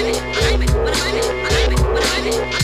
it, I love it, when I'm love it, I it, when I'm love it.